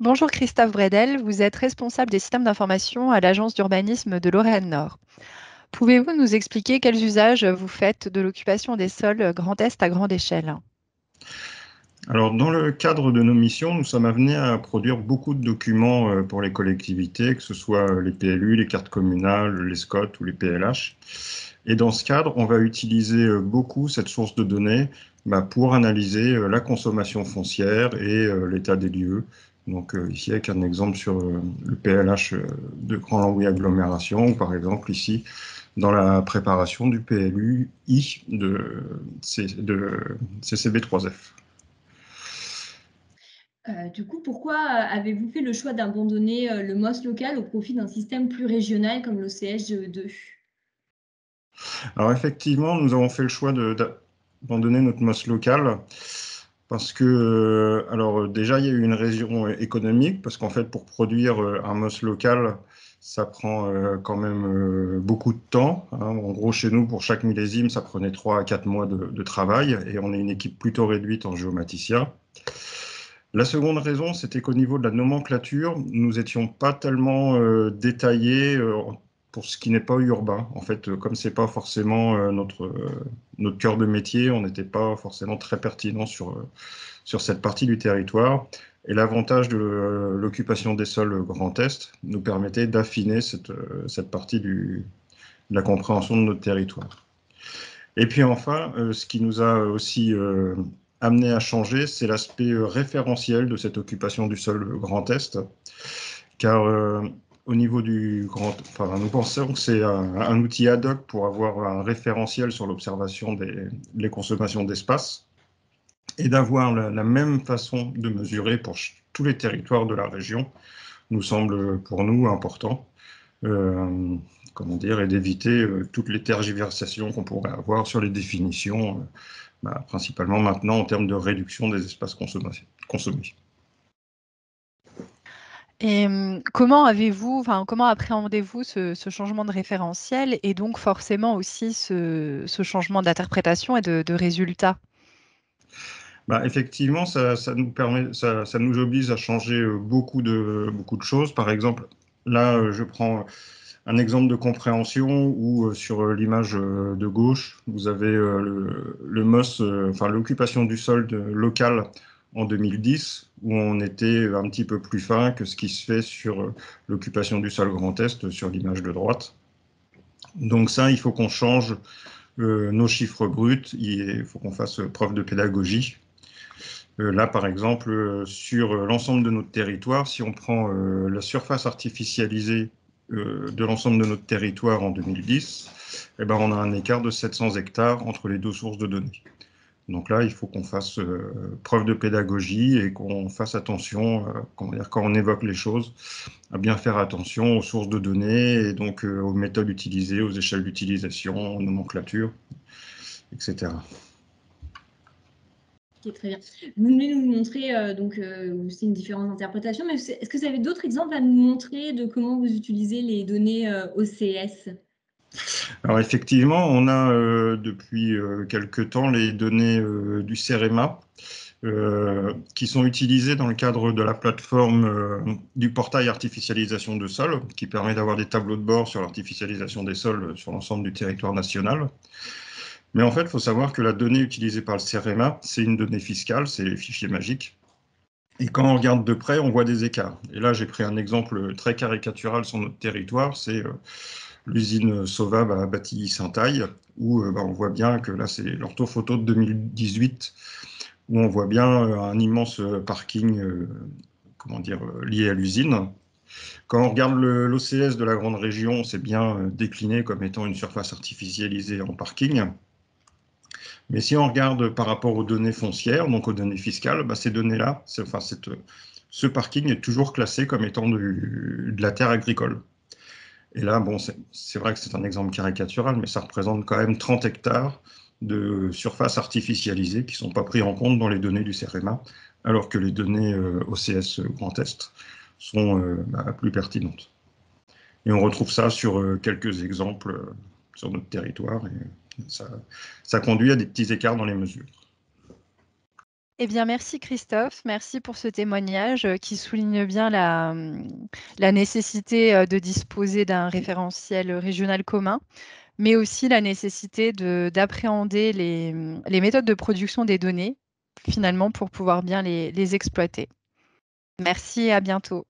Bonjour Christophe Bredel, vous êtes responsable des systèmes d'information à l'Agence d'urbanisme de Lorraine Nord. Pouvez-vous nous expliquer quels usages vous faites de l'occupation des sols Grand Est à grande échelle? Alors, dans le cadre de nos missions, nous sommes amenés à produire beaucoup de documents euh, pour les collectivités, que ce soit les PLU, les cartes communales, les SCOT ou les PLH. Et dans ce cadre, on va utiliser euh, beaucoup cette source de données bah, pour analyser euh, la consommation foncière et l'état des lieux. Donc ici, avec un exemple sur le PLH de Grand Langouille Agglomération, ou par exemple ici, dans la préparation du PLU I de, de CCB3F. Euh, du coup, pourquoi euh, avez-vous fait le choix d'abandonner euh, le MOS local au profit d'un système plus régional comme l'OCSGE2 Alors effectivement, nous avons fait le choix d'abandonner notre MOS local parce que, alors déjà, il y a eu une raison économique, parce qu'en fait, pour produire un MOS local, ça prend quand même beaucoup de temps. Hein. En gros, chez nous, pour chaque millésime, ça prenait 3 à 4 mois de, travail, et on est une équipe plutôt réduite en géomaticiens. La seconde raison, c'était qu'au niveau de la nomenclature, nous n'étions pas tellement euh, détaillés euh, pour ce qui n'est pas urbain. En fait, euh, comme ce n'est pas forcément notre, notre cœur de métier, on n'était pas forcément très pertinent sur, sur cette partie du territoire. Et l'avantage de l'occupation des sols Grand Est nous permettait d'affiner cette, cette partie du, de la compréhension de notre territoire. Et puis enfin, ce qui nous a aussi amené à changer, c'est l'aspect euh, référentiel de cette occupation du sol Grand Est, car euh, au niveau du Grand, enfin, nous pensons que c'est un, outil ad hoc pour avoir un référentiel sur l'observation des consommations d'espace et d'avoir la, même façon de mesurer pour tous les territoires de la région nous semble pour nous important. Euh, comment dire, et d'éviter toutes les tergiversations qu'on pourrait avoir sur les définitions bah, principalement maintenant en termes de réduction des espaces consommés. Et hum, comment avez-vous, enfin, comment appréhendez-vous ce, changement de référentiel et donc forcément aussi ce, changement d'interprétation et de, résultats bah, effectivement, ça, nous oblige à changer euh, beaucoup de, de choses. Par exemple, là, euh, je prends un exemple de compréhension où euh, sur l'image de gauche, vous avez le, MOS, enfin l'occupation du sol local en 2010, où on était un petit peu plus fin que ce qui se fait sur l'occupation du sol Grand Est sur l'image de droite. Donc ça, il faut qu'on change nos chiffres bruts, il faut qu'on fasse preuve de pédagogie. là, par exemple, sur l'ensemble de notre territoire, si on prend la surface artificialisée euh, de l'ensemble de notre territoire en 2010, eh ben, on a un écart de 700 hectares entre les deux sources de données. Donc là, il faut qu'on fasse euh, preuve de pédagogie et qu'on fasse attention, euh, dire, quand on évoque les choses, à bien faire attention aux sources de données et donc aux méthodes utilisées, aux échelles d'utilisation, aux nomenclatures, etc très bien. Vous venez nous montrer, euh, donc euh, c'est une différence d'interprétation, mais est-ce que vous avez d'autres exemples à nous montrer de comment vous utilisez les données euh, OCS Alors effectivement, on a depuis quelques temps les données du CEREMA qui sont utilisées dans le cadre de la plateforme du portail artificialisation de sol, qui permet d'avoir des tableaux de bord sur l'artificialisation des sols sur l'ensemble du territoire national. Mais en fait, il faut savoir que la donnée utilisée par le CEREMA, c'est une donnée fiscale, c'est les fichiers magiques. Et quand on regarde de près, on voit des écarts. Et là, j'ai pris un exemple très caricatural sur notre territoire, c'est euh, l'usine Sauvab à Batilly-Saint-Aille, où euh, bah, on voit bien que là, c'est l'orthophoto de 2018, où on voit bien euh, un immense parking comment dire, lié à l'usine. Quand on regarde l'OCS de la grande région, c'est bien décliné comme étant une surface artificialisée en parking. Mais si on regarde par rapport aux données foncières, donc aux données fiscales, bah, ces données-là, enfin, ce parking est toujours classé comme étant de la terre agricole. Et là, bon, c'est vrai que c'est un exemple caricatural, mais ça représente quand même 30 hectares de surface artificialisée qui ne sont pas pris en compte dans les données du CEREMA, alors que les données euh, OCS Grand Est sont euh, bah, plus pertinentes. Et on retrouve ça sur euh, quelques exemples sur notre territoire. Et ça, conduit à des petits écarts dans les mesures. Eh bien, merci Christophe, merci pour ce témoignage euh, qui souligne bien la, hum, nécessité euh, de disposer d'un référentiel régional commun, mais aussi la nécessité d'appréhender les, hum, les, méthodes de production des données, finalement, pour pouvoir bien les exploiter. Merci et à bientôt.